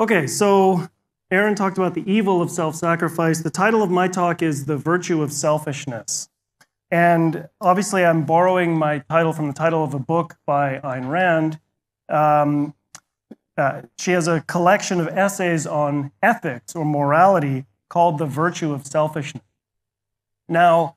Okay, so Yaron talked about the evil of self sacrifice. The title of my talk is The Virtue of Selfishness. And obviously, I'm borrowing my title from the title of a book by Ayn Rand. Um, uh, she has a collection of essays on ethics or morality called The Virtue of Selfishness. Now,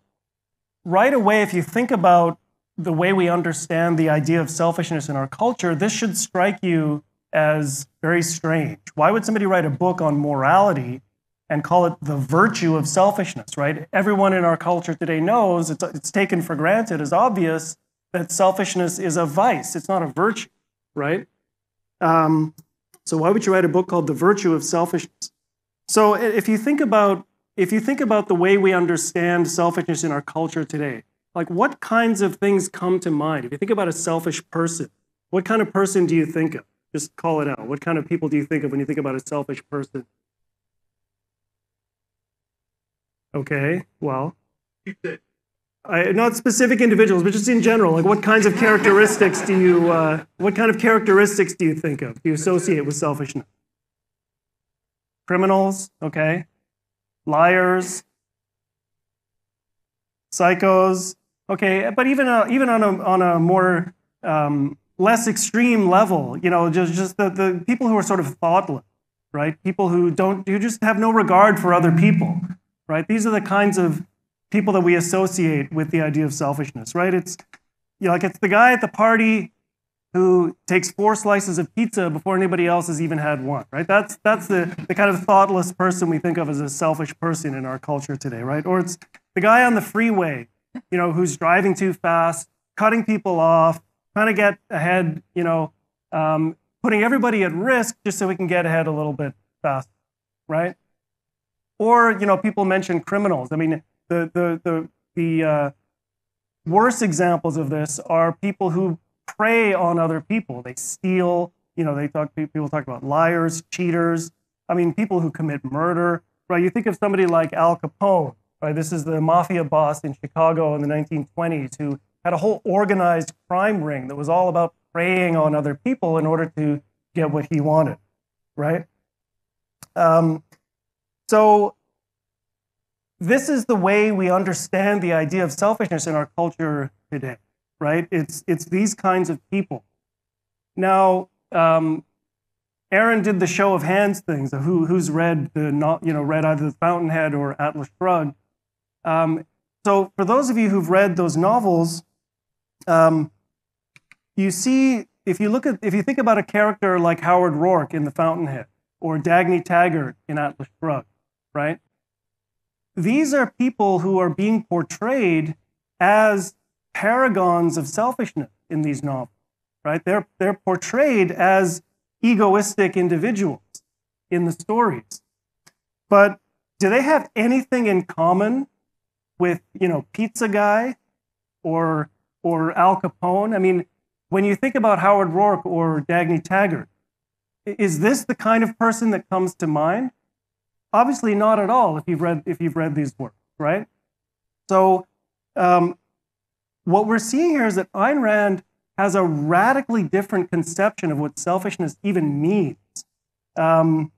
right away, if you think about the way we understand the idea of selfishness in our culture, this should strike you as very strange. Why would somebody write a book on morality and call it the virtue of selfishness, right? Everyone in our culture today knows it's, it's taken for granted as obvious that selfishness is a vice, it's not a virtue, right? Um, so why would you write a book called The Virtue of Selfishness? So if you think about if you think about the way we understand selfishness in our culture today, like what kinds of things come to mind? If you think about a selfish person, what kind of person do you think of? Just call it out. What kind of people do you think of when you think about a selfish person? Okay, well, I, not specific individuals, but just in general. Like, what kinds of characteristics do you, uh, what kind of characteristics do you think of? Do you associate with selfishness? Criminals, okay. Liars, psychos, okay. But even uh, even on a on a more um, less extreme level, you know, just just the, the people who are sort of thoughtless, right? People who don't who just have no regard for other people right? These are the kinds of people that we associate with the idea of selfishness, right? It's you know, like it's the guy at the party who takes four slices of pizza before anybody else has even had one, right? That's that's the, the kind of thoughtless person we think of as a selfish person in our culture today, right? Or it's the guy on the freeway, you know, who's driving too fast, cutting people off, trying to get ahead, you know, um, putting everybody at risk just so we can get ahead a little bit faster, right? Or, you know, people mention criminals. I mean, the, the, the, the uh, worst examples of this are people who prey on other people. They steal, you know, they talk, people talk about liars, cheaters. I mean, people who commit murder, right? You think of somebody like Al Capone, right? This is the mafia boss in Chicago in the 1920s who had a whole organized crime ring that was all about preying on other people in order to get what he wanted, right? Um, so this is the way we understand the idea of selfishness in our culture today, right? It's, it's these kinds of people. Now, um, Yaron did the show of hands things who, who's read the not, you know read either the Fountainhead or Atlas Shrugged. Um, so for those of you who've read those novels, um, you see if you look at if you think about a character like Howard Roark in The Fountainhead or Dagny Taggart in Atlas Shrugged, right? These are people who are being portrayed as paragons of selfishness in these novels, right? They're, they're portrayed as egoistic individuals in the stories. But do they have anything in common with, you know, Pizza Guy or, or Al Capone? I mean, when you think about Howard Roark or Dagny Taggart, is this the kind of person that comes to mind? Obviously, not at all. If you've read if you've read these works, right? So, um, what we're seeing here is that Ayn Rand has a radically different conception of what selfishness even means. Um,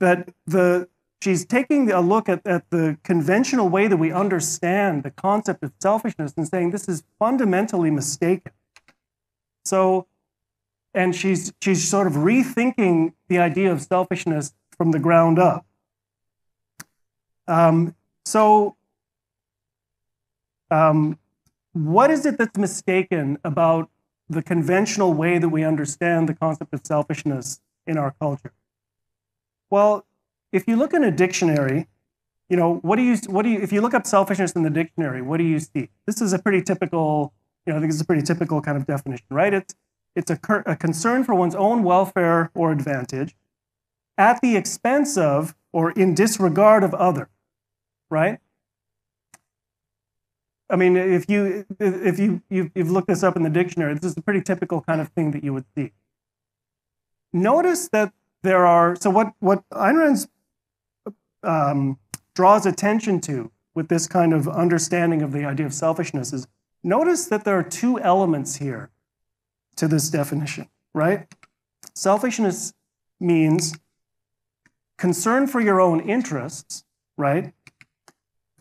that the she's taking a look at, at the conventional way that we understand the concept of selfishness and saying this is fundamentally mistaken. So, and she's she's sort of rethinking the idea of selfishness from the ground up. Um, so, um, what is it that's mistaken about the conventional way that we understand the concept of selfishness in our culture? Well, if you look in a dictionary, you know, what do you, what do you, if you look up selfishness in the dictionary, what do you see? This is a pretty typical, you know, I think it's a pretty typical kind of definition, right? It's, it's a, a concern for one's own welfare or advantage at the expense of or in disregard of other right? I mean, if you if you you've, you've looked this up in the dictionary, this is a pretty typical kind of thing that you would see. Notice that there are so what what Ayn Rand um, draws attention to with this kind of understanding of the idea of selfishness is notice that there are two elements here to this definition, right? Selfishness means concern for your own interests, right?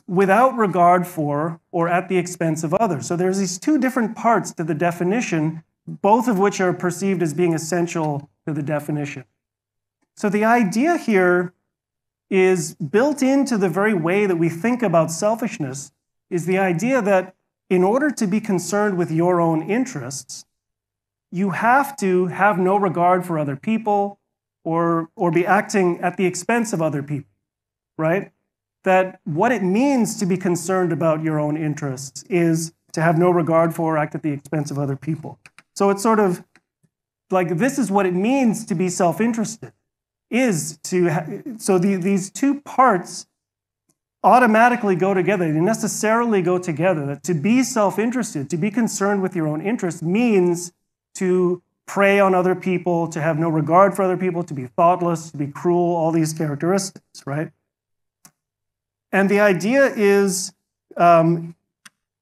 Without regard for or at the expense of others. So there's these two different parts to the definition, both of which are perceived as being essential to the definition. So the idea here is built into the very way that we think about selfishness is the idea that in order to be concerned with your own interests, you have to have no regard for other people or, or be acting at the expense of other people, right? That what it means to be concerned about your own interests is to have no regard for or act at the expense of other people. So it's sort of like this is what it means to be self interested is to, ha- so the, these two parts automatically go together. They necessarily go together. That to be self interested, to be concerned with your own interests, means to prey on other people, to have no regard for other people, to be thoughtless, to be cruel, all these characteristics, right? And the idea is um,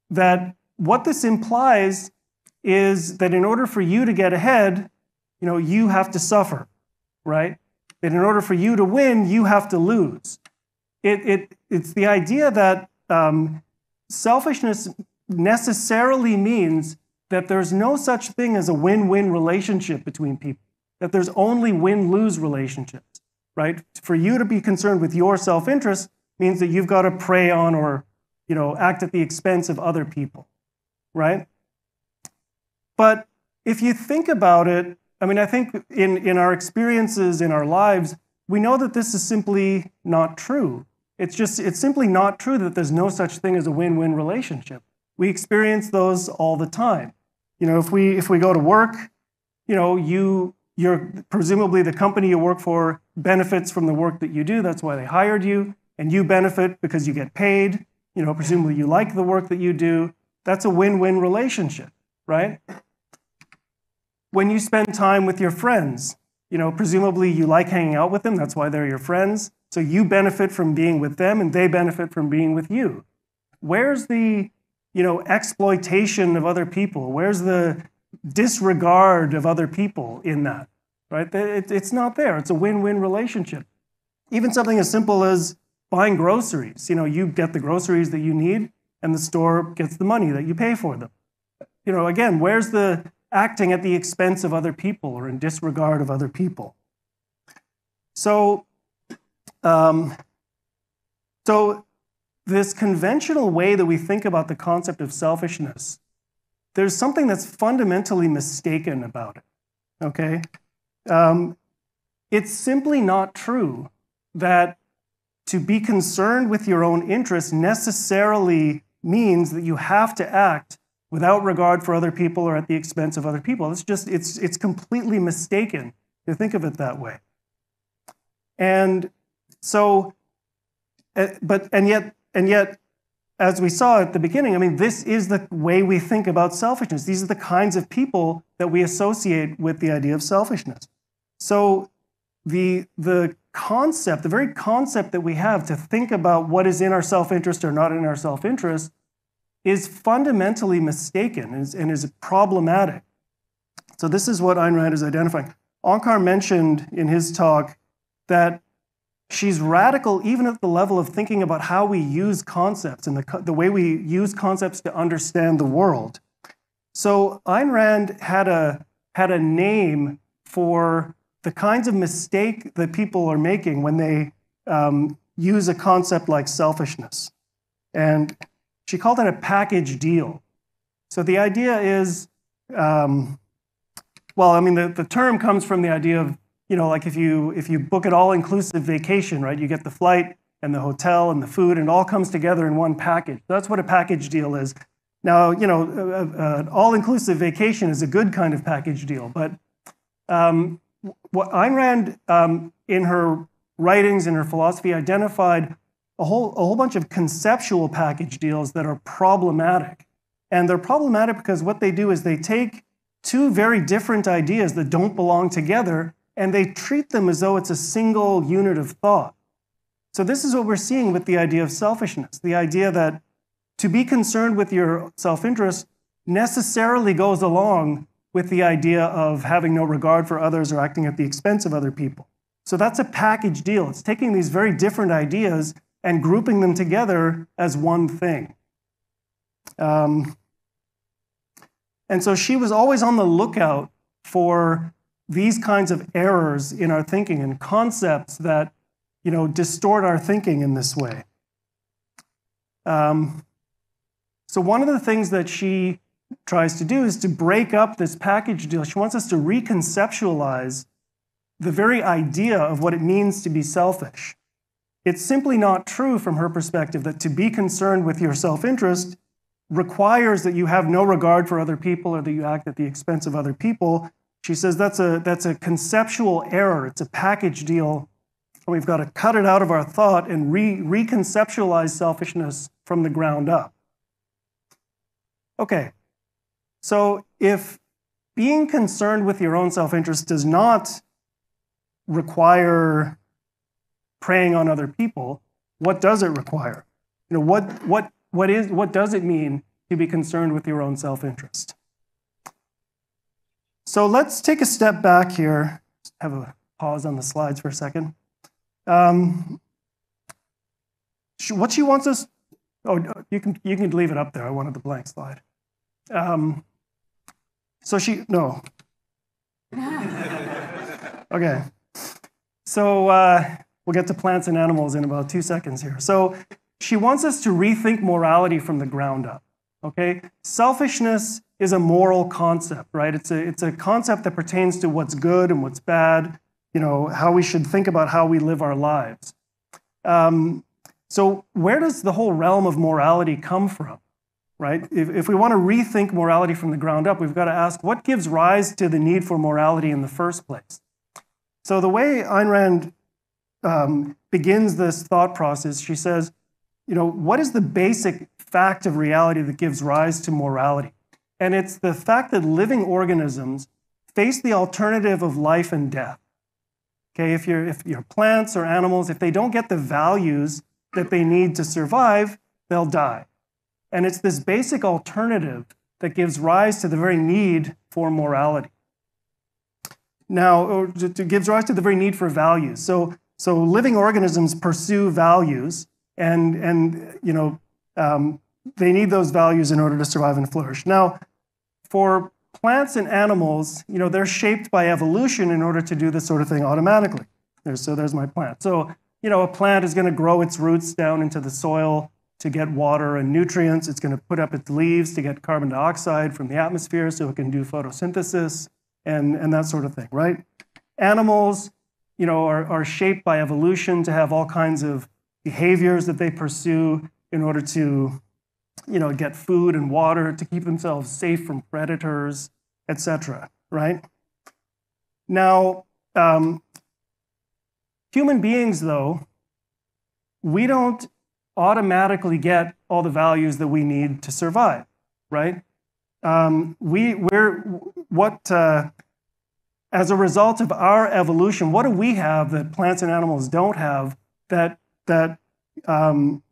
that what this implies is that in order for you to get ahead, you know, you have to suffer, right? That in order for you to win, you have to lose. It, it, it's the idea that um, selfishness necessarily means that there's no such thing as a win win relationship between people, that there's only win lose relationships, right? For you to be concerned with your self interest means that you've got to prey on or you know, act at the expense of other people, right? But if you think about it, I mean, I think in, in our experiences in our lives, we know that this is simply not true. It's just, it's simply not true that there's no such thing as a win win relationship. We experience those all the time. You know, if we, if we go to work, you know, you, you're presumably the company you work for benefits from the work that you do. That's why they hired you. And you benefit because you get paid. You know, presumably you like the work that you do. That's a win win relationship, right? When you spend time with your friends. You know, presumably you like hanging out with them, that's why they're your friends. So you benefit from being with them and they benefit from being with you. Where's the, you know, exploitation of other people? Where's the disregard of other people in that? Right? It's not there. It's a win-win relationship. Even something as simple as buying groceries. You know, you get the groceries that you need and the store gets the money that you pay for them. You know, again, where's the acting at the expense of other people or in disregard of other people. So, um, so this conventional way that we think about the concept of selfishness, there's something that's fundamentally mistaken about it. Okay, um, it's simply not true that to be concerned with your own interests necessarily means that you have to act without regard for other people or at the expense of other people. It's just, it's, it's completely mistaken to think of it that way. And so, eh, but, and yet, and yet, as we saw at the beginning, I mean, this is the way we think about selfishness. These are the kinds of people that we associate with the idea of selfishness. So, the, the concept, the very concept that we have to think about what is in our self interest or not in our self interest, is fundamentally mistaken and is problematic. So, this is what Ayn Rand is identifying. Onkar mentioned in his talk that she's radical even at the level of thinking about how we use concepts and the, the way we use concepts to understand the world. So, Ayn Rand had a, had a name for the kinds of mistake that people are making when they um, use a concept like selfishness. And she called it a package deal. So the idea is, um, well, I mean, the, the term comes from the idea of, you know, like if you if you book an all-inclusive vacation, right? You get the flight and the hotel and the food, and it all comes together in one package. That's what a package deal is. Now, you know, an all-inclusive vacation is a good kind of package deal, but um, what Ayn Rand, um, in her writings and her philosophy, identified a whole, a whole bunch of conceptual package deals that are problematic. And they're problematic because what they do is they take two very different ideas that don't belong together and they treat them as though it's a single unit of thought. So, this is what we're seeing with the idea of selfishness the idea that to be concerned with your self interest necessarily goes along with the idea of having no regard for others or acting at the expense of other people. So that's a package deal. It's taking these very different ideas and grouping them together as one thing. Um, and so she was always on the lookout for these kinds of errors in our thinking and concepts that you know, distort our thinking in this way. Um, so one of the things that she tries to do is to break up this package deal. She wants us to reconceptualize the very idea of what it means to be selfish. It's simply not true from her perspective that to be concerned with your self interest requires that you have no regard for other people or that you act at the expense of other people. She says that's a, that's a conceptual error, it's a package deal. And we've got to cut it out of our thought and re- reconceptualize selfishness from the ground up. Okay, so if being concerned with your own self interest does not require preying on other people, what does it require? You know, what, what, what, is, what does it mean to be concerned with your own self interest? So let's take a step back here. Have a pause on the slides for a second. Um, what she wants us, oh, you can, you can leave it up there. I wanted the blank slide. Um, so she, no. okay. So uh, we'll get to plants and animals in about two seconds here. So she wants us to rethink morality from the ground up. Okay? Selfishness is a moral concept, right? It's a, it's a concept that pertains to what's good and what's bad, you know, how we should think about how we live our lives. Um, so, where does the whole realm of morality come from? Right? If, if we want to rethink morality from the ground up, we've got to ask what gives rise to the need for morality in the first place? So, the way Ayn Rand um, begins this thought process, she says, you know, what is the basic fact of reality that gives rise to morality? And it's the fact that living organisms face the alternative of life and death. Okay, if you're, if you're plants or animals, if they don't get the values that they need to survive, they'll die. And it's this basic alternative that gives rise to the very need for morality. Now, or gives rise to the very need for values. So, so living organisms pursue values, and, and you know, um, they need those values in order to survive and flourish. Now, for plants and animals, you know, they're shaped by evolution in order to do this sort of thing automatically. There's, so there's my plant. So, you know, a plant is going to grow its roots down into the soil to get water and nutrients. It's going to put up its leaves to get carbon dioxide from the atmosphere so it can do photosynthesis and, and that sort of thing, right? Animals, you know, are, are shaped by evolution to have all kinds of behaviors that they pursue in order to you know, get food and water to keep themselves safe from predators, etc. Right? Now, um, human beings, though, we don't automatically get all the values that we need to survive, right? Um, we, we're what uh, as a result of our evolution, what do we have that plants and animals don't have that that um,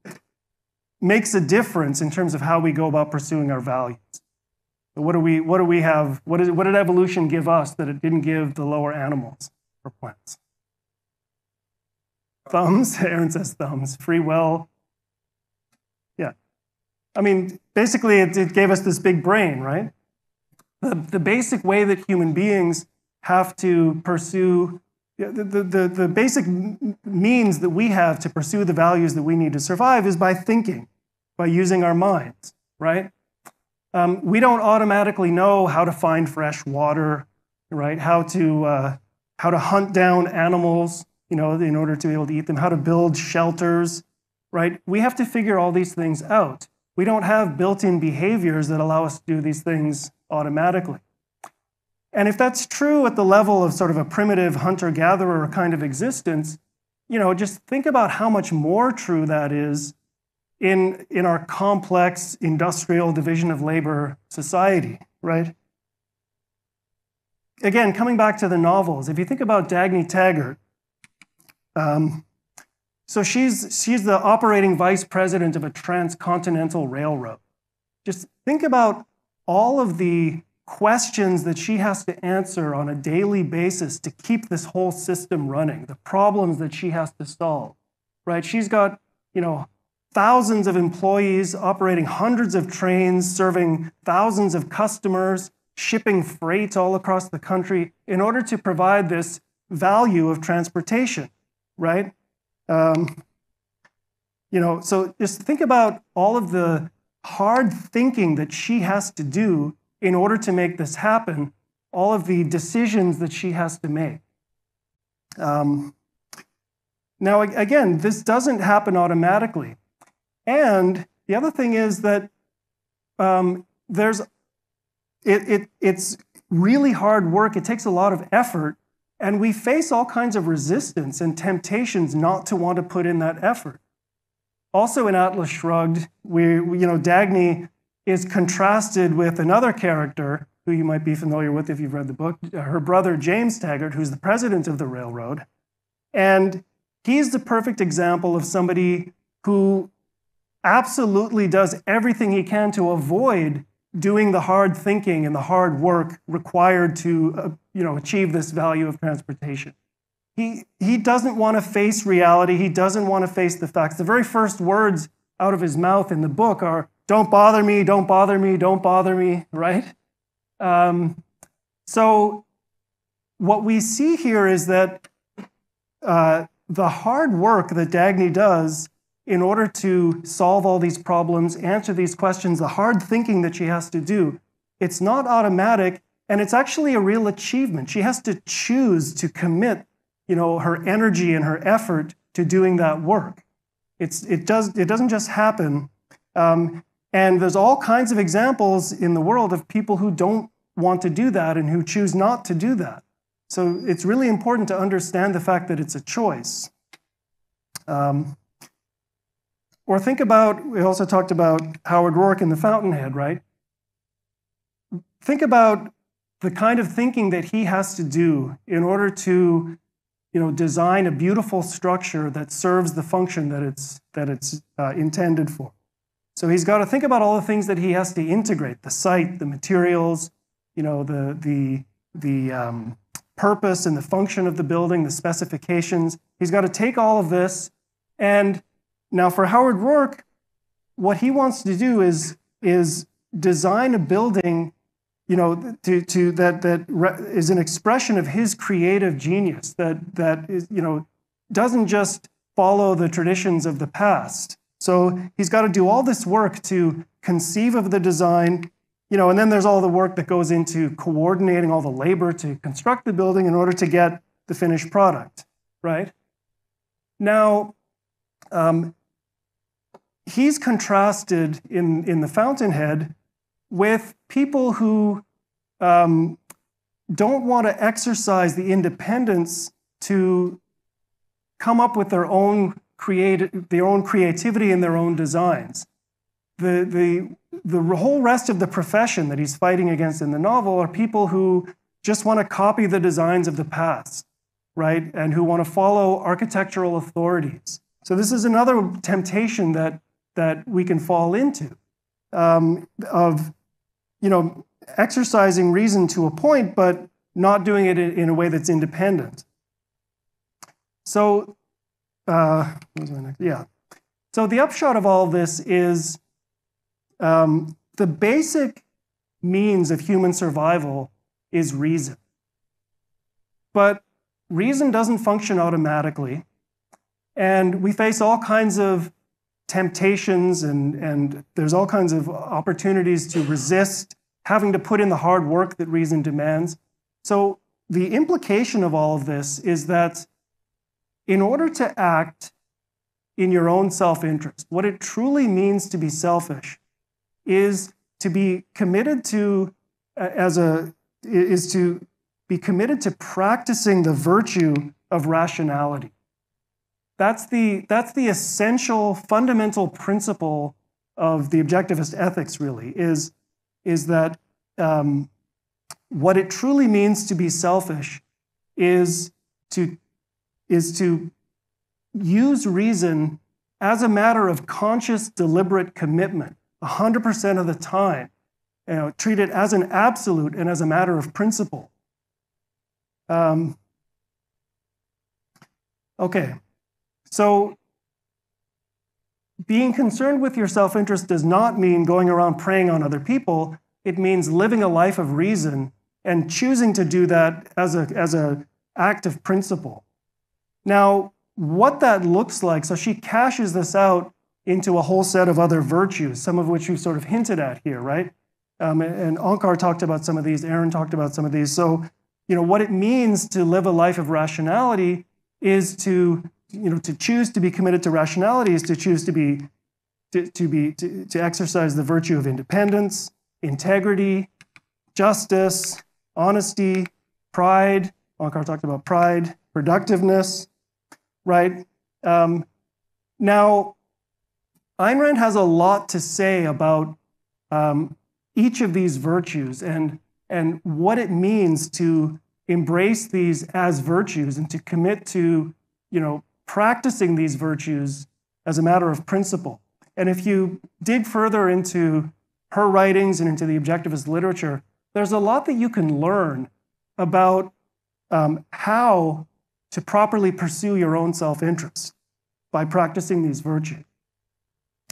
makes a difference in terms of how we go about pursuing our values. what do we, what do we have? What, is, what did evolution give us that it didn't give the lower animals or plants? Thumbs. Yaron says thumbs. Free will. Yeah. I mean, basically, it, it gave us this big brain, right? The, the basic way that human beings have to pursue the, the, the, basic means that we have to pursue the values that we need to survive is by thinking, by using our minds, right? Um, we don't automatically know how to find fresh water, right? How to, uh, how to hunt down animals, you know, in order to be able to eat them, how to build shelters, right? We have to figure all these things out. We don't have built in behaviors that allow us to do these things automatically. And if that's true at the level of sort of a primitive hunter gatherer kind of existence, you know, just think about how much more true that is in, in our complex industrial division of labor society, right? Again, coming back to the novels, if you think about Dagny Taggart, um, so she's, she's the operating vice president of a transcontinental railroad. Just think about all of the questions that she has to answer on a daily basis to keep this whole system running, the problems that she has to solve, right? She's got, you know, thousands of employees operating hundreds of trains, serving thousands of customers, shipping freight all across the country in order to provide this value of transportation, right? Um, you know, so just think about all of the hard thinking that she has to do in order to make this happen, all of the decisions that she has to make. Um, now, again, this doesn't happen automatically. And the other thing is that um, there's it, it, it's really hard work. It takes a lot of effort. And we face all kinds of resistance and temptations not to want to put in that effort. Also in Atlas Shrugged, we, you know, Dagny is contrasted with another character who you might be familiar with if you've read the book, her brother James Taggart, who's the president of the railroad. And he's the perfect example of somebody who absolutely does everything he can to avoid doing the hard thinking and the hard work required to uh, you know, achieve this value of transportation. He, he doesn't want to face reality. He doesn't want to face the facts. The very first words out of his mouth in the book are, don't bother me, don't bother me, don't bother me, right? Um, so what we see here is that uh, the hard work that Dagny does in order to solve all these problems, answer these questions, the hard thinking that she has to do, it's not automatic and it's actually a real achievement. She has to choose to commit, you know, her energy and her effort to doing that work. It's, it, does, it doesn't just happen. Um, and there's all kinds of examples in the world of people who don't want to do that and who choose not to do that. So it's really important to understand the fact that it's a choice. Um, or think about, we also talked about Howard Roark in The Fountainhead, right? Think about the kind of thinking that he has to do in order to you know, design a beautiful structure that serves the function that it's, that it's uh, intended for. So he's got to think about all the things that he has to integrate, the site, the materials, you know, the, the, the um, purpose and the function of the building, the specifications. He's got to take all of this and now, for Howard Roark, what he wants to do is, is design a building you know, to, to that, that is an expression of his creative genius that, that is, you know, doesn't just follow the traditions of the past. So he's got to do all this work to conceive of the design, you know, and then there's all the work that goes into coordinating all the labor to construct the building in order to get the finished product, right? Now, um, he's contrasted in, in the Fountainhead with people who um, don't want to exercise the independence to come up with their own create their own creativity and their own designs. The, the, the whole rest of the profession that he's fighting against in the novel are people who just want to copy the designs of the past, right? And who want to follow architectural authorities. So this is another temptation that that we can fall into um, of, you know, exercising reason to a point, but not doing it in a way that's independent. So, uh, yeah. So the upshot of all this is um, the basic means of human survival is reason. But reason doesn't function automatically. And we face all kinds of temptations and, and there's all kinds of opportunities to resist having to put in the hard work that reason demands. So the implication of all of this is that in order to act in your own self-interest, what it truly means to be selfish is to be committed to as a is to be committed to practicing the virtue of rationality. That's the, that's the essential, fundamental principle of the objectivist ethics, really, is, is that um, what it truly means to be selfish is to, is to use reason as a matter of conscious, deliberate commitment 100% of the time. you know, treat it as an absolute and as a matter of principle. Um, okay, so being concerned with your self interest does not mean going around preying on other people. It means living a life of reason and choosing to do that as a as a act of principle. Now, what that looks like, so she cashes this out into a whole set of other virtues, some of which we've sort of hinted at here, right? Um, and Onkar talked about some of these, Yaron talked about some of these. So, you know, what it means to live a life of rationality is to, you know, to choose to be committed to rationality is to choose to be, to, to be, to, to exercise the virtue of independence, integrity, justice, honesty, pride. Onkar talked about pride, productiveness, right? Um, now, Ayn Rand has a lot to say about um, each of these virtues and, and what it means to embrace these as virtues and to commit to you know, practicing these virtues as a matter of principle. And if you dig further into her writings and into the objectivist literature, there's a lot that you can learn about um, how to properly pursue your own self interest by practicing these virtues.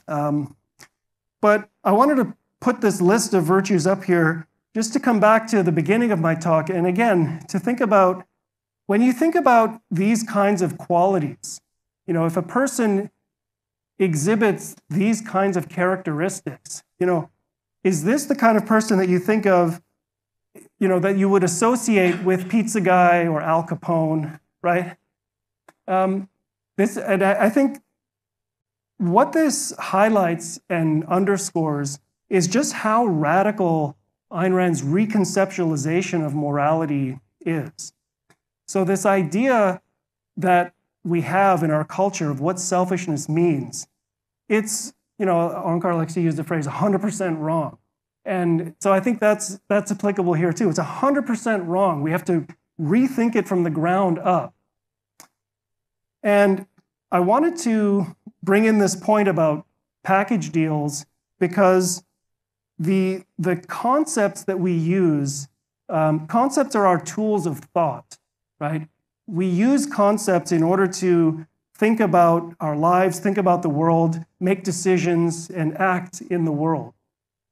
Um, but I wanted to put this list of virtues up here just to come back to the beginning of my talk. And again, to think about when you think about these kinds of qualities, you know, if a person exhibits these kinds of characteristics, you know, is this the kind of person that you think of, you know, that you would associate with Pizza Guy or Al Capone, right? Um, this, and I, I think what this highlights and underscores is just how radical Ayn Rand's reconceptualization of morality is. So, this idea that we have in our culture of what selfishness means, it's, you know, Onkar likes to use the phrase 100% wrong. And so I think that's, that's applicable here too. It's 100% wrong. We have to rethink it from the ground up. And I wanted to bring in this point about package deals because the, the concepts that we use, um, concepts are our tools of thought, right? We use concepts in order to think about our lives, think about the world, make decisions, and act in the world.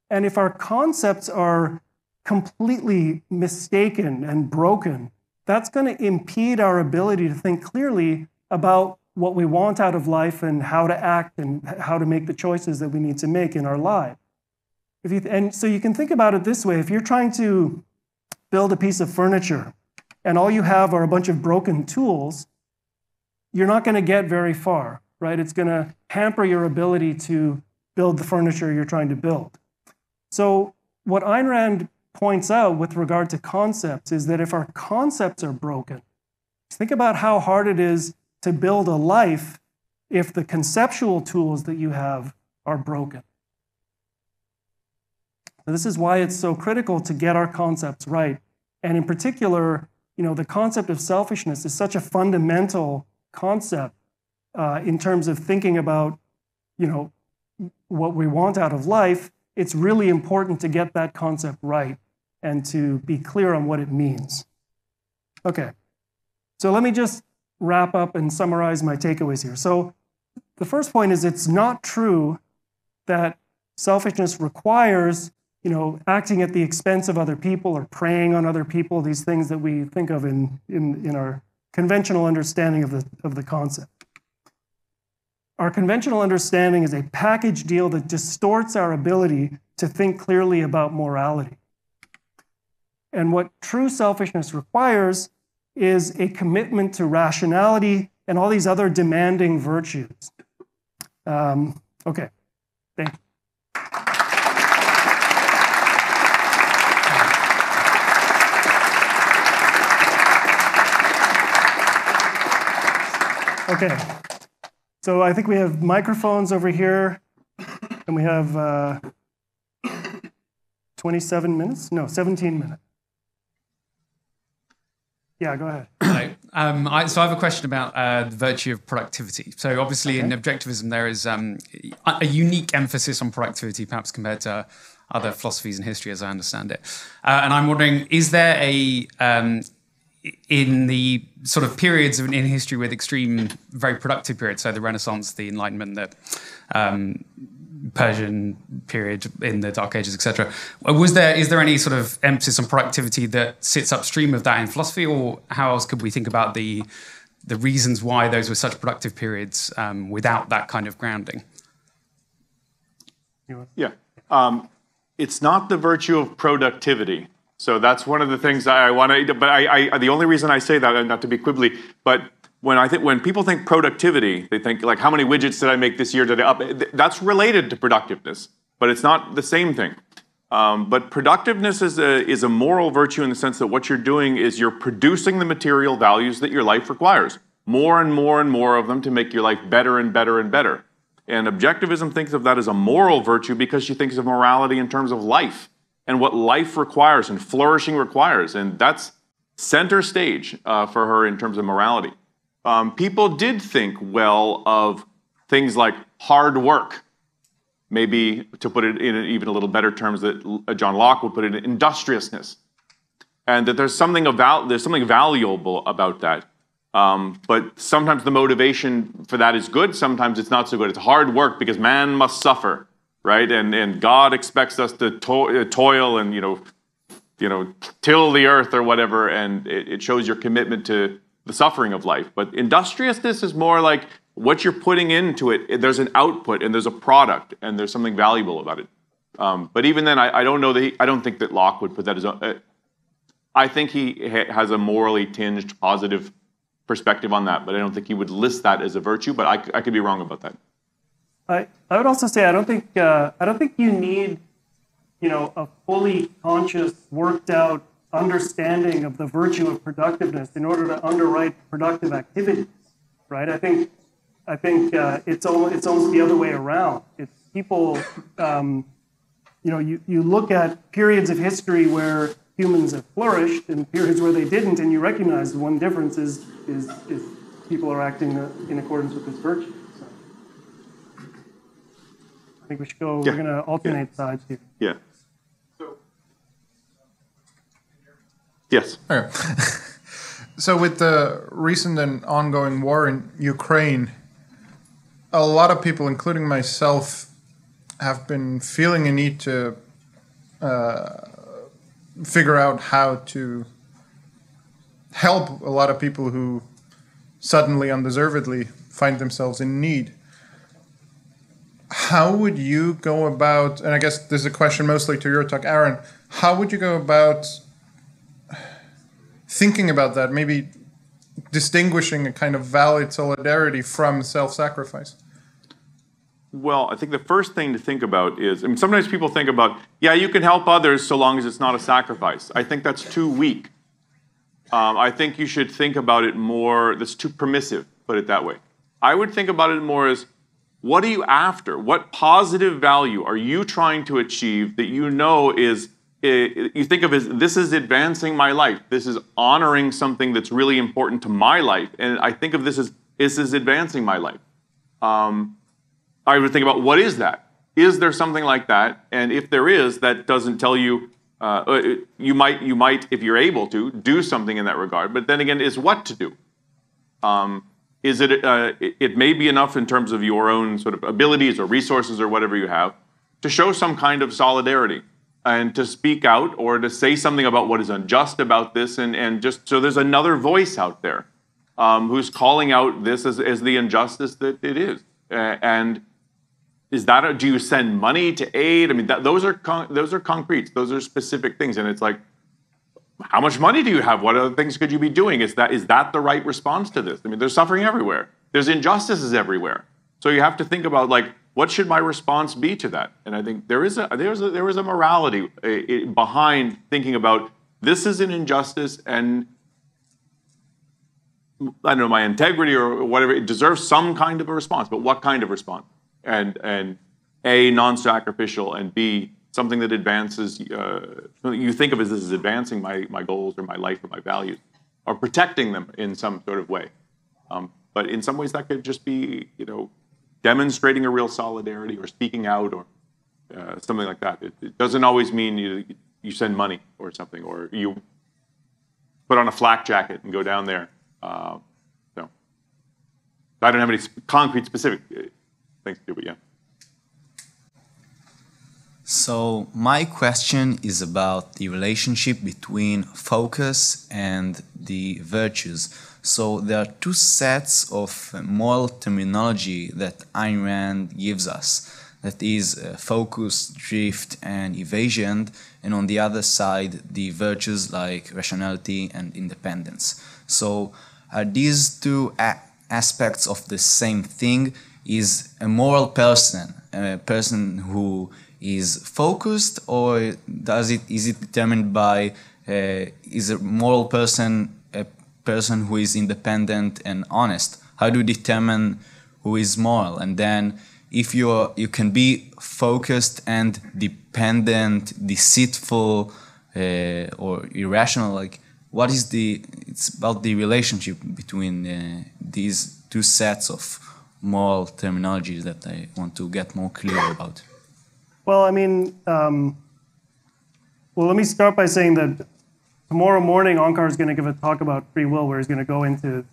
And if our concepts are completely mistaken and broken, that's going to impede our ability to think clearly about what we want out of life and how to act and how to make the choices that we need to make in our life. If you, and so you can think about it this way if you're trying to build a piece of furniture and all you have are a bunch of broken tools, you're not going to get very far, right? It's going to hamper your ability to build the furniture you're trying to build. So, what Ayn Rand points out with regard to concepts is that if our concepts are broken, think about how hard it is to build a life if the conceptual tools that you have are broken. this is why it's so critical to get our concepts right. And in particular, you know, the concept of selfishness is such a fundamental concept uh, in terms of thinking about, you know, what we want out of life. It's really important to get that concept right and to be clear on what it means. Okay, so let me just wrap up and summarize my takeaways here. So, the first point is it's not true that selfishness requires, you know, acting at the expense of other people or preying on other people, these things that we think of in, in, in our conventional understanding of the, of the concept. Our conventional understanding is a package deal that distorts our ability to think clearly about morality. And what true selfishness requires is a commitment to rationality and all these other demanding virtues. Um, okay, thank you. Okay, so I think we have microphones over here, and we have uh, 27 minutes? No, 17 minutes. Yeah, go ahead. Hello. Um, I, so I have a question about uh, the virtue of productivity. So obviously okay. in objectivism there is um, a unique emphasis on productivity, perhaps compared to other philosophies in history, as I understand it. Uh, and I'm wondering, is there a um, in the sort of periods in history with extreme, very productive periods, so the Renaissance, the Enlightenment, the um, Persian period in the Dark Ages, etc. Was there is there any sort of emphasis on productivity that sits upstream of that in philosophy, or how else could we think about the the reasons why those were such productive periods um, without that kind of grounding? Yeah, um, it's not the virtue of productivity. So that's one of the things I want to. But I, I, the only reason I say that, not to be quibbly, but when I think when people think productivity, they think like how many widgets did I make this year? Did I up? That's related to productiveness, but it's not the same thing. Um, but productiveness is a, is a moral virtue in the sense that what you're doing is you're producing the material values that your life requires, more and more and more of them to make your life better and better and better. And objectivism thinks of that as a moral virtue because she thinks of morality in terms of life and what life requires and flourishing requires. And that's center stage uh, for her in terms of morality um, people did think well of things like hard work. Maybe to put it in even a little better terms that uh, John Locke would put it in industriousness. And that there's something about there's something valuable about that. Um, but sometimes the motivation for that is good, sometimes it's not so good. It's hard work because man must suffer, right? And and God expects us to to- uh, toil and you know, you know, till the earth or whatever, and it, it shows your commitment to the suffering of life. But industriousness is more like what you're putting into it. There's an output and there's a product and there's something valuable about it. Um, but even then, I, I, don't know that he, I don't think that Locke would put that as a. Uh, I think he ha- has a morally tinged positive perspective on that, but I don't think he would list that as a virtue. But I, I could be wrong about that. I, I would also say I don't think uh, I don't think you need, you know, a fully conscious, worked out understanding of the virtue of productiveness in order to underwrite productive activities, right? I think, I think uh, it's, almost, it's almost the other way around. It's people, um, you know, you, you look at periods of history where humans have flourished and periods where they didn't, and you recognize the one difference is, is, is people are acting in accordance with this virtue. So I think we should go, yeah. we're going to alternate yeah. sides here. Yeah. Yes. Okay. so, with the recent and ongoing war in Ukraine, a lot of people, including myself, have been feeling a need to uh, figure out how to help a lot of people who suddenly, undeservedly, find themselves in need. How would you go about, and I guess this is a question mostly to your talk, Yaron, how would you go about thinking about that, maybe distinguishing a kind of valid solidarity from self sacrifice? Well, I think the first thing to think about is I mean, sometimes people think about, yeah, you can help others so long as it's not a sacrifice. I think that's too weak. Um, I think you should think about it more, that's too permissive, put it that way. I would think about it more as what are you after? What positive value are you trying to achieve that you know is you think of as this is advancing my life. This is honoring something that's really important to my life, and I think of this as this is advancing my life. Um, I would think about what is that? Is there something like that? And if there is, that doesn't tell you. Uh, uh, you might, you might, if you're able to, do something in that regard. But then again, is what to do? Um, is it? Uh, it, it may be enough in terms of your own sort of abilities or resources or whatever you have to show some kind of solidarity and to speak out or to say something about what is unjust about this. And, and just so there's another voice out there um, who's calling out this as, as the injustice that it is. Uh, and is that a, do you send money to aid? I mean that, those are con- those are concrete. Those are specific things. And it's like how much money do you have? What other things could you be doing? Is that is that the right response to this? I mean there's suffering everywhere. There's injustices everywhere. So you have to think about like what should my response be to that? And I think there is a there is a, there is a morality uh, behind thinking about this is an injustice and I don't know my integrity or whatever it deserves some kind of a response, but what kind of response? And and a non-sacrificial and b something that advances uh, you think of as this is advancing my my goals or my life or my values or protecting them in some sort of way. Um, but in some ways that could just be you know demonstrating a real solidarity or speaking out or uh, something like that. It, it, doesn't always mean you, you send money or something, or you put on a flak jacket and go down there. Uh, so I don't have any concrete specific uh, things to do, but yeah. So my question is about the relationship between focus and the virtues. So there are two sets of moral terminology that Ayn Rand gives us. That is uh, focus, drift, and evasion, and on the other side, the virtues like rationality and independence. So are these two aspects of the same thing? Is a moral person a person who is focused, or does it is it determined by uh, is a moral person person who is independent and honest? How do you determine who is moral? And then if you are, you can be focused and dependent, deceitful, uh, or irrational. Like what is the? It's about the relationship between uh, these two sets of moral terminologies that I want to get more clear about. Well, I mean, um, well, let me start by saying that tomorrow morning, Onkar is going to give a talk about free will, where he's going to go into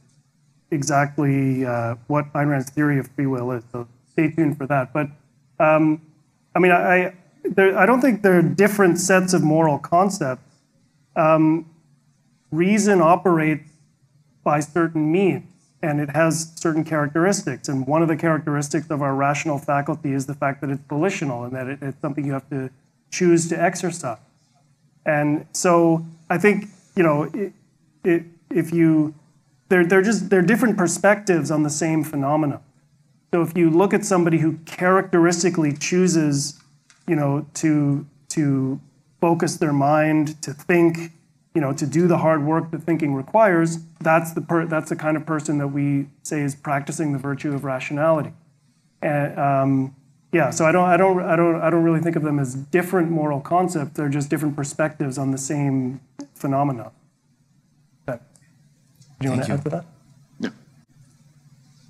exactly uh, what Ayn Rand's theory of free will is. So stay tuned for that. But um, I mean, I, there, I don't think there are different sets of moral concepts. Um, reason operates by certain means and it has certain characteristics. And one of the characteristics of our rational faculty is the fact that it's volitional and that it, it's something you have to choose to exercise. And so I think, you know, it, it, if you, they're, they're just, they're different perspectives on the same phenomena. So if you look at somebody who characteristically chooses, you know, to, to focus their mind, to think, you know, to do the hard work that thinking requires, that's the, per, that's the kind of person that we say is practicing the virtue of rationality. And, um, yeah, so I don't, I, don't, I, don't, I don't really think of them as different moral concepts. They're just different perspectives on the same phenomena. do you want to add to that? Yeah.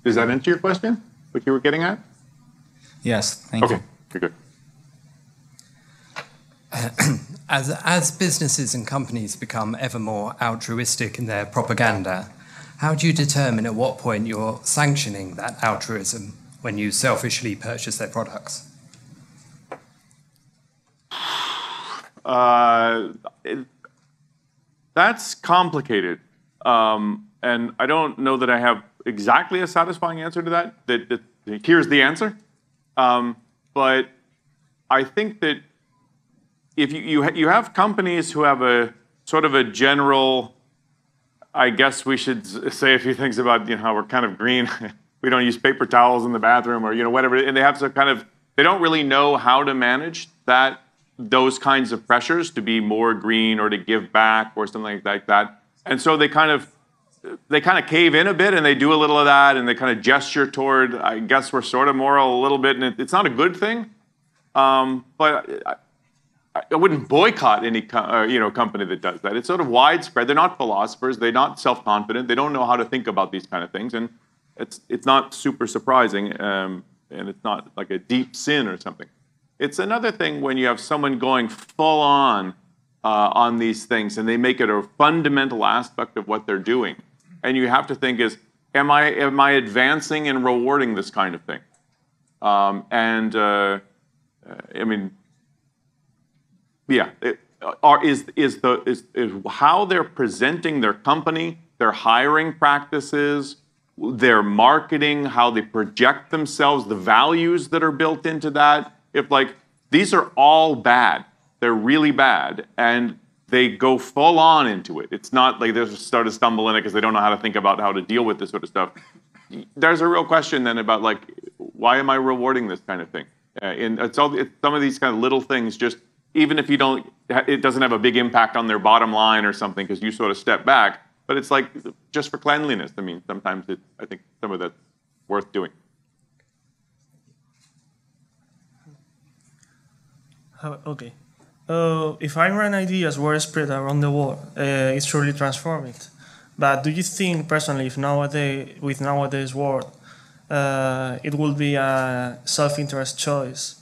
Does that answer your question? What you were getting at? Yes, thank okay. you. Okay, good. as, as businesses and companies become ever more altruistic in their propaganda, how do you determine at what point you're sanctioning that altruism when you selfishly purchase their products? Uh, it, that's complicated. Um, and I don't know that I have exactly a satisfying answer to that. That, that here's the answer. Um, but I think that if you, you, you have companies who have a sort of a general, I guess we should say a few things about you know how we're kind of green. we don't use paper towels in the bathroom or you know whatever, and they have to kind of they don't really know how to manage that those kinds of pressures to be more green or to give back or something like that. And so they kind of they kind of cave in a bit and they do a little of that and they kind of gesture toward I guess we're sort of moral a little bit and it, it's not a good thing. Um, but I wouldn't boycott any uh, you know company that does that. It's sort of widespread. They're not philosophers. They're not self-confident. They don't know how to think about these kind of things, and it's it's not super surprising, um, and it's not like a deep sin or something. It's another thing when you have someone going full on uh, on these things, and they make it a fundamental aspect of what they're doing, and you have to think is, am I am I advancing and rewarding this kind of thing? Um, and uh, I mean yeah, it, are, is, is, the, is, is how they're presenting their company, their hiring practices, their marketing, how they project themselves, the values that are built into that. If like these are all bad, they're really bad, and they go full on into it. It's not like they just start to stumble in it because they don't know how to think about how to deal with this sort of stuff. There's a real question then about like, why am I rewarding this kind of thing? Uh, and it's all it's some of these kind of little things just even if you don't, it doesn't have a big impact on their bottom line or something because you sort of step back. But it's like just for cleanliness. I mean, sometimes it, I think some of that's worth doing. okay. Uh, if Rand ideas were spread around the world, uh, it's surely transformed. But do you think, personally, if nowadays, with nowadays world, uh, it would be a self-interest choice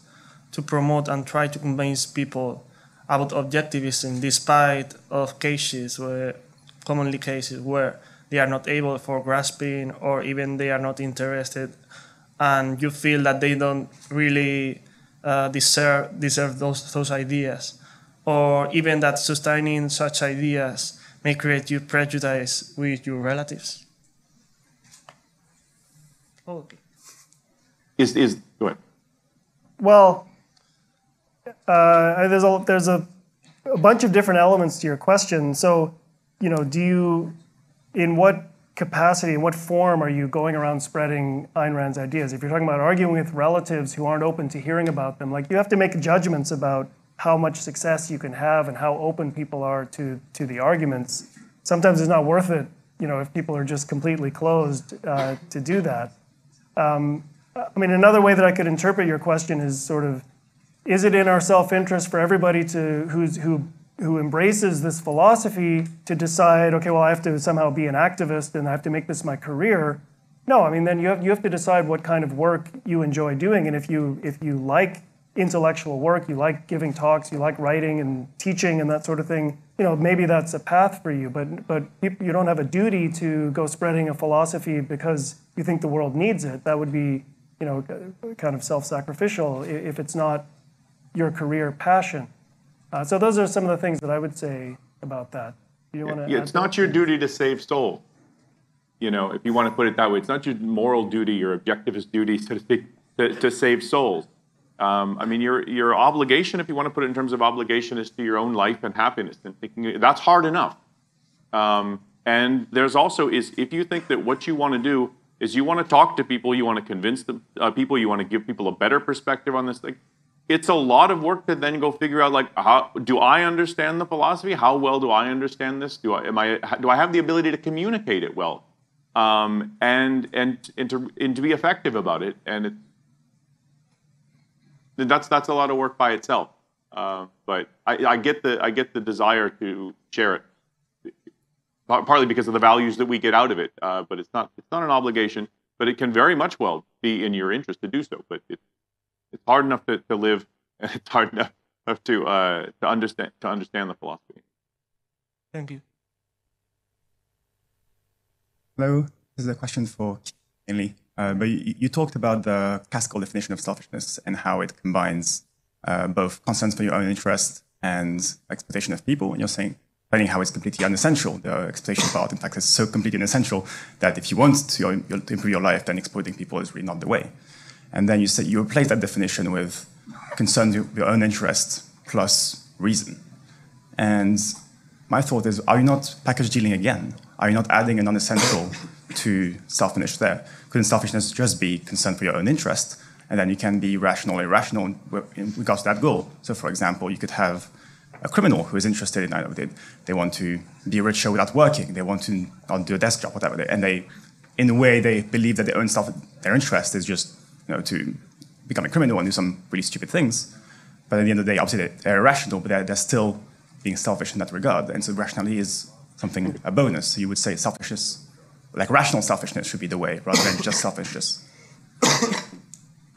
to promote and try to convince people about objectivism despite of cases where commonly cases where they are not able for grasping or even they are not interested and you feel that they don't really uh, deserve deserve those those ideas or even that sustaining such ideas may create you prejudice with your relatives okay Is, is, go ahead. Well, uh, there's a there's a, a bunch of different elements to your question. So, you know, do you, in what capacity, in what form are you going around spreading Ayn Rand's ideas? If you're talking about arguing with relatives who aren't open to hearing about them, like you have to make judgments about how much success you can have and how open people are to to the arguments. Sometimes it's not worth it, you know, if people are just completely closed uh, to do that. Um, I mean, another way that I could interpret your question is sort of, is it in our self-interest for everybody to who's who who embraces this philosophy to decide, okay, well, I have to somehow be an activist and I have to make this my career? No, I mean, then you have you have to decide what kind of work you enjoy doing, and if you if you like intellectual work, you like giving talks, you like writing and teaching and that sort of thing, you know, maybe that's a path for you. But but you don't have a duty to go spreading a philosophy because you think the world needs it. That would be you know, kind of self-sacrificial if it's not your career passion. Uh, so those are some of the things that I would say about that. Do you want to? Yeah, it's not your duty to save souls. You know, if you want to put it that way, it's not your moral duty, your objectivist duty, so to speak, to, to save souls. Um, I mean, your your obligation, if you want to put it in terms of obligation, is to your own life and happiness. And thinking that's hard enough. Um, and there's also is if you think that what you want to do is you want to talk to people, you want to convince the uh, people, you want to give people a better perspective on this thing. It's a lot of work to then go figure out like how do I understand the philosophy? How well do I understand this? Do I am I do I have the ability to communicate it well, um, and and and to and to be effective about it? And it, that's that's a lot of work by itself. Uh, but I, I get the I get the desire to share it partly because of the values that we get out of it. Uh, but it's not it's not an obligation, but it can very much well be in your interest to do so. But it, it's hard enough to, to live, and it's hard enough to uh, to understand to understand the philosophy. Thank you. Hello, this is a question for Kinley. Uh, but you, you, talked about the classical definition of selfishness and how it combines uh, both concerns for your own interest and exploitation of people. And you're saying explaining how it's completely unessential. The exploitation part, in fact, is so completely unessential that if you want to, to improve your life, then exploiting people is really not the way. And then you say you replace that definition with concern with your own interest plus reason. And my thought is, are you not package dealing again? Are you not adding a non-essential to selfishness there? Couldn't selfishness just be concern for your own interest? And then you can be rational or irrational in regards to that goal. So, for example, you could have a criminal who is interested in, know, they, they want to be richer without working, they want to not do a desk job, whatever, and they, in a way, they believe that their own self, their interest is just, you know, to become a criminal and do some really stupid things. But at the end of the day, obviously they're irrational, but they're, they're still being selfish in that regard. And so rationality is something, a bonus. So you would say selfishness, like rational selfishness should be the way rather than just selfishness.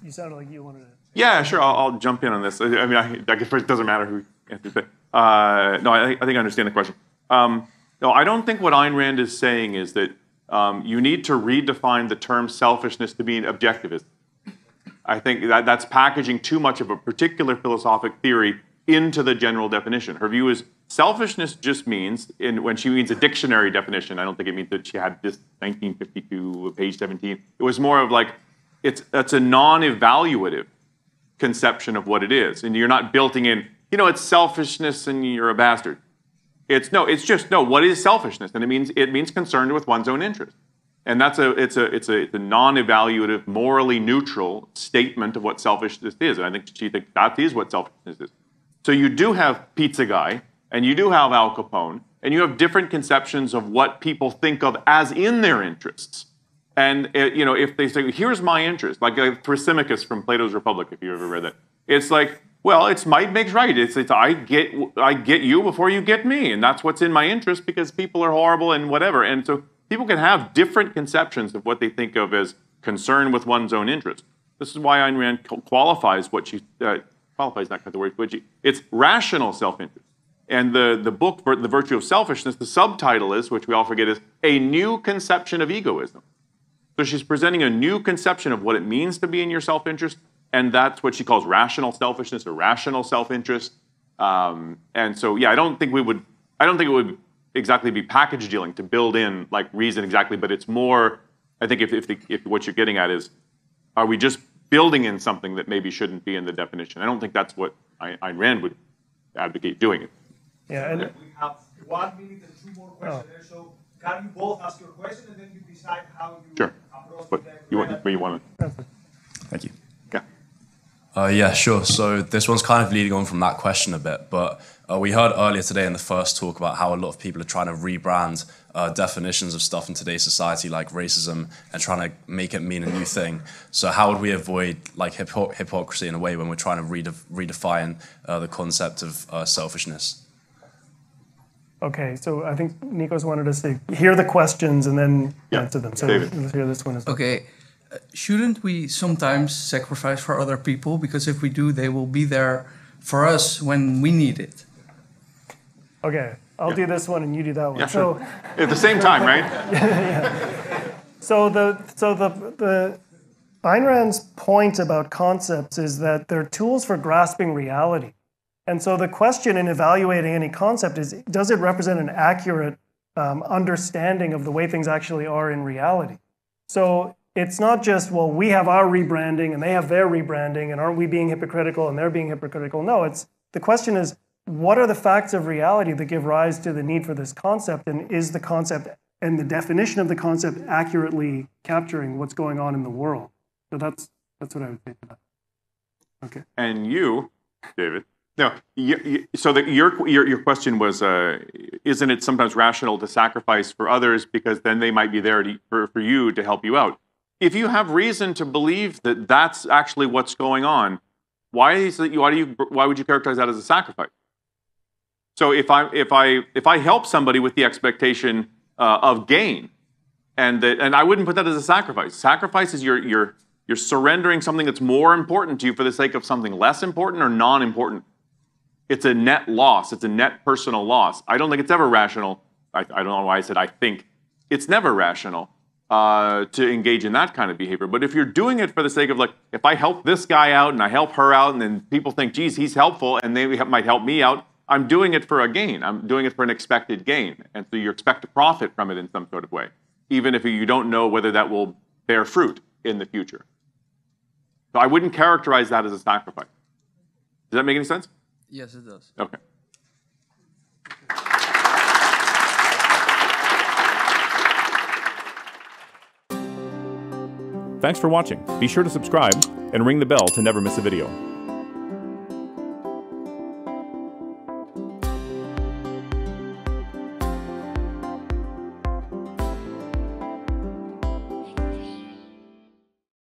You sounded like you wanted to. Yeah, sure. I'll, I'll jump in on this. I, I mean, I, I guess it doesn't matter who answers uh, no, I, I, think I understand the question. Um, no, I don't think what Ayn Rand is saying is that um, you need to redefine the term selfishness to mean objectivism. I think that that's packaging too much of a particular philosophic theory into the general definition. Her view is selfishness just means, in, when she means a dictionary definition, I don't think it means that she had this 1952, page 17. It was more of like, it's, that's a non evaluative conception of what it is. And you're not building in you know, it's selfishness and you're a bastard. It's no, it's just no. What is selfishness? And it means it means concerned with one's own interest, and that's a it's a it's a, it's a non-evaluative, morally neutral statement of what selfishness is. And I think she thinks that is what selfishness is. So you do have Pizza Guy, and you do have Al Capone, and you have different conceptions of what people think of as in their interests. And uh, you know, if they say, "Here's my interest," like uh, Thrasymachus from Plato's Republic, if you ever read that, it's like well, it's might makes right. It's, it's I get I get you before you get me, and that's what's in my interest because people are horrible and whatever. And so people can have different conceptions of what they think of as concern with one's own interest. This is why Ayn Rand qualifies what she uh, qualify is not quite the word, but it's rational self-interest. And the, the book, The Virtue of Selfishness, the subtitle is, which we all forget, is A New Conception of Egoism. So she's presenting a new conception of what it means to be in your self-interest, and that's what she calls rational selfishness or rational self-interest. Um, and so, yeah, I don't think we would, I don't think it would exactly be package dealing to build in like reason exactly, but it's more, I think if, if, the, if what you're getting at is, are we just building in something that maybe shouldn't be in the definition? I don't think that's what Ayn Rand would advocate doing it. Yeah, and we have one minute and two more questions. So can you both ask your question and then you decide how you Sure. approach But the you want, but you want to, Thank you. yeah. Uh, yeah, sure. So this one's kind of leading on from that question a bit, but uh, we heard earlier today in the first talk about how a lot of people are trying to rebrand uh, definitions of stuff in today's society, like racism, and trying to make it mean a new thing. So how would we avoid like hypo- hypocrisy in a way when we're trying to redef- redefine uh, the concept of uh, selfishness? okay, so I think Nikos wanted us to hear the questions and then Yeah, answer them. So David. let's hear this one as well. Okay, uh, shouldn't we sometimes sacrifice for other people? Because if we do, they will be there for us when we need it. Okay, I'll do this one and you do that one. Yeah, so, sure. At the same time, right? yeah. so the so the the Ayn Rand's point about concepts is that they're tools for grasping reality. And so the question in evaluating any concept is does it represent an accurate um, understanding of the way things actually are in reality? So it's not just, well, we have our rebranding and they have their rebranding, and aren't we being hypocritical and they're being hypocritical? No, it's the question is what are the facts of reality that give rise to the need for this concept? And is the concept and the definition of the concept accurately capturing what's going on in the world? So that's that's what I would say to that. Okay. And you, David. No, so the, your, your your question was, uh, isn't it sometimes rational to sacrifice for others because then they might be there to, for, for you to help you out? If you have reason to believe that that's actually what's going on, why is it, why do you why would you characterize that as a sacrifice? So if I if I if I help somebody with the expectation uh, of gain, and that and I wouldn't put that as a sacrifice. Sacrifice is you're you're you're surrendering something that's more important to you for the sake of something less important or non-important. It's a net loss. It's a net personal loss. I don't think it's ever rational. I, I don't know why I said I think. It's never rational uh, to engage in that kind of behavior. But if you're doing it for the sake of like, if I help this guy out and I help her out, and then people think, geez, he's helpful, and they might help me out, I'm doing it for a gain. I'm doing it for an expected gain. And so you expect to profit from it in some sort of way, even if you don't know whether that will bear fruit in the future. So I wouldn't characterize that as a sacrifice. Does that make any sense? Yes, it does. Okay. Thanks for watching. Be sure to subscribe and ring the bell to never miss a video.